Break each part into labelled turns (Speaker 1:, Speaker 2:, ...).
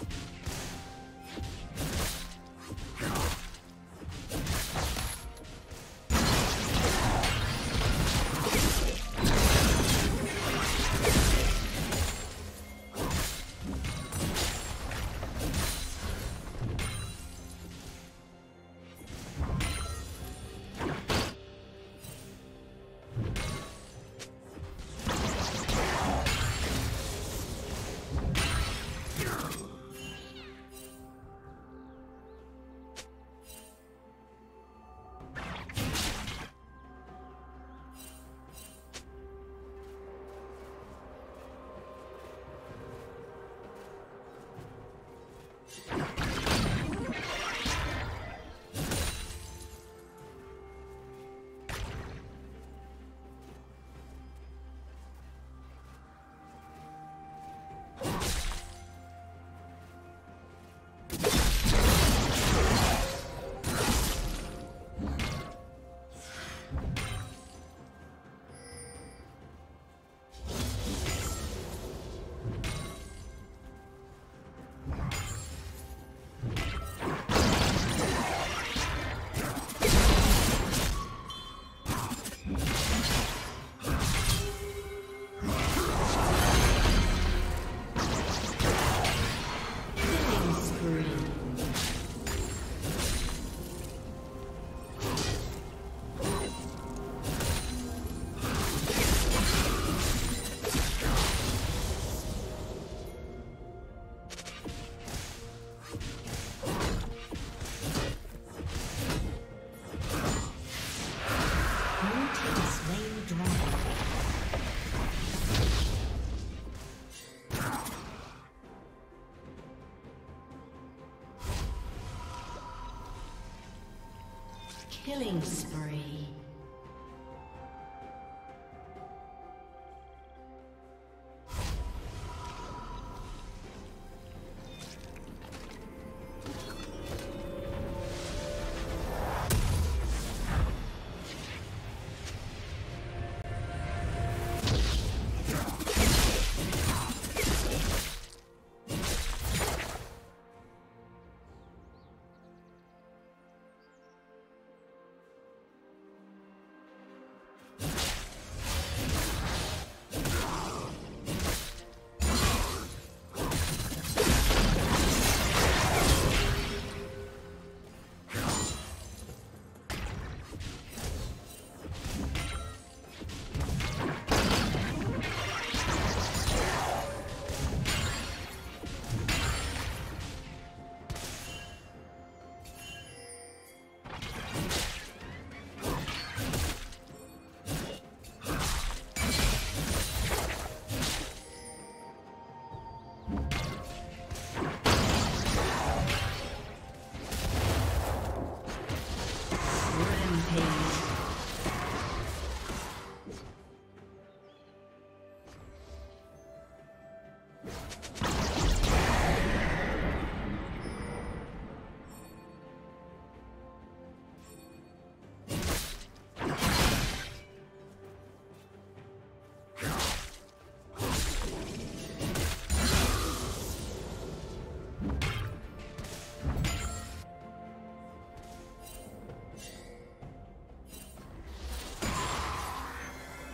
Speaker 1: you Killing spree.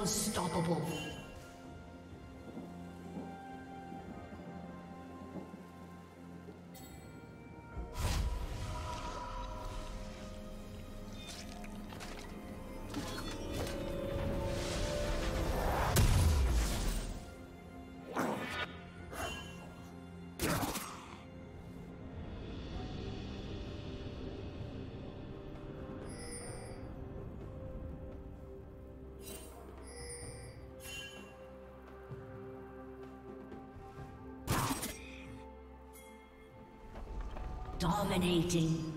Speaker 1: Unstoppable. Dominating.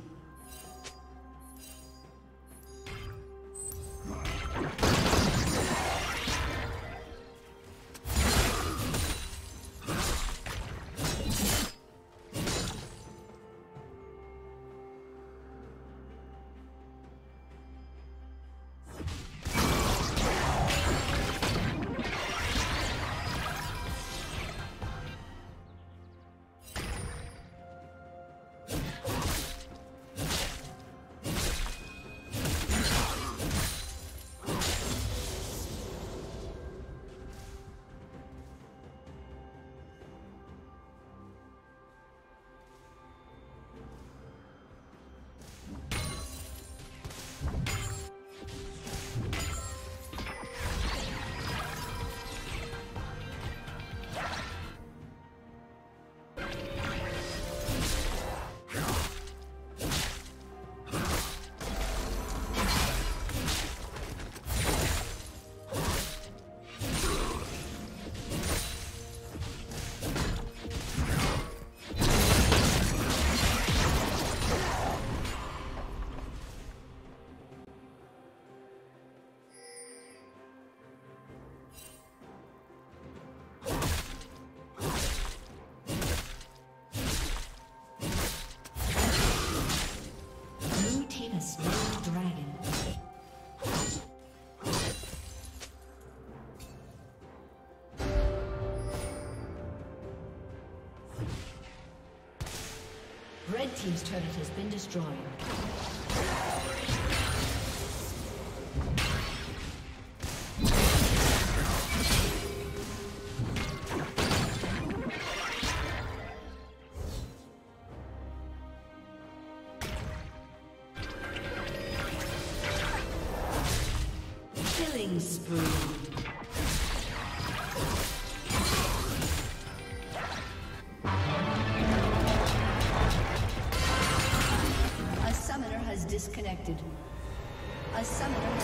Speaker 1: Red Team's turret has been destroyed. Killing spree. Summoner